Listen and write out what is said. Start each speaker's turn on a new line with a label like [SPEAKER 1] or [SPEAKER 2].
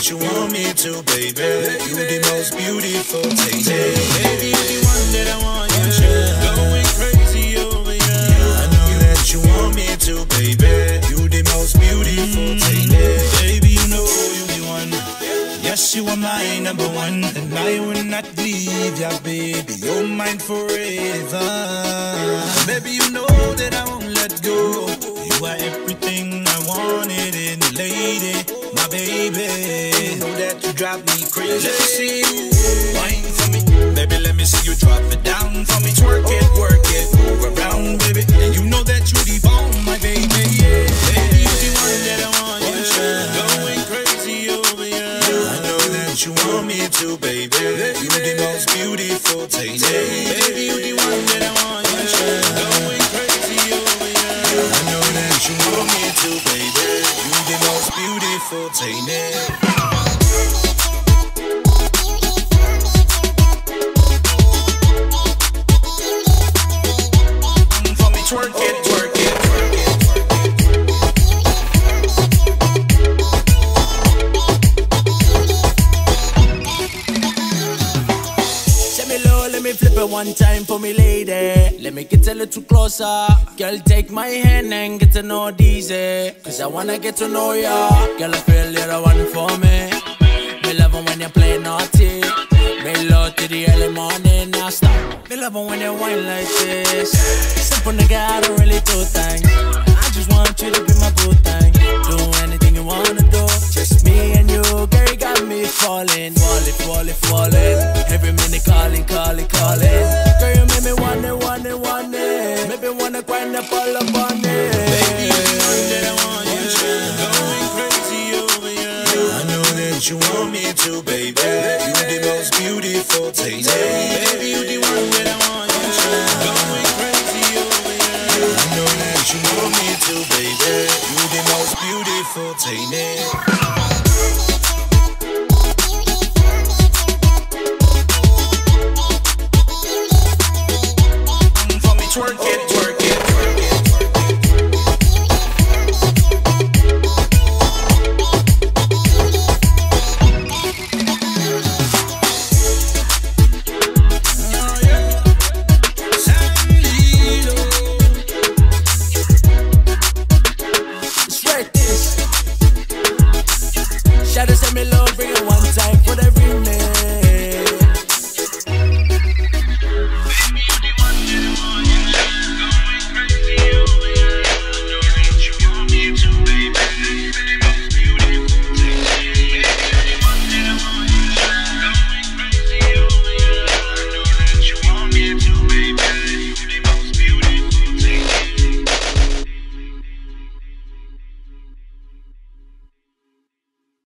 [SPEAKER 1] baby. You the most beautiful thing. Baby, you the one that I want. Yeah. Going crazy over you. I know that you want me to, baby. You the most beautiful mm. thing. Baby, you know you the one. Yes, you are my number one, and I will not leave ya, baby. You're mine forever. Baby, you know that I won't let go. You are everything I wanted in a lady, my baby. That you drive me crazy. Let me see you wine for me, baby. Let me see you drop it down for me. Twerk it, work it, move around, baby. And you know that you the bomb, my baby. Yeah. Baby, you the one that I want. Yeah. Going crazy over you. I know that you want me to, baby. You the most beautiful thing. Baby, you the one that I want. Yeah. Going crazy over you. I know that you want me to, baby. You the most beautiful thing. For me, twerk it, twerk it, twerk it.
[SPEAKER 2] Sammy Low, let me flip it one time for me lady. Let me get a little closer. Girl, take my hand and get to know these. Cause I wanna get to know ya. Girl, I feel you're the one for. Me love when you whine like this. Simple nigga, I don't really do things. I just want you to be my boo thing. Do anything you wanna do. Just me and you, girl, you got me falling, falling, falling, falling. Every minute calling, calling, calling. Girl, you make me it, want it. Maybe wanna grind up all up
[SPEAKER 1] beautiful thing. Baby, you the one that I want. Yeah. Going crazy over know that you want me to, baby. You the most beautiful thing.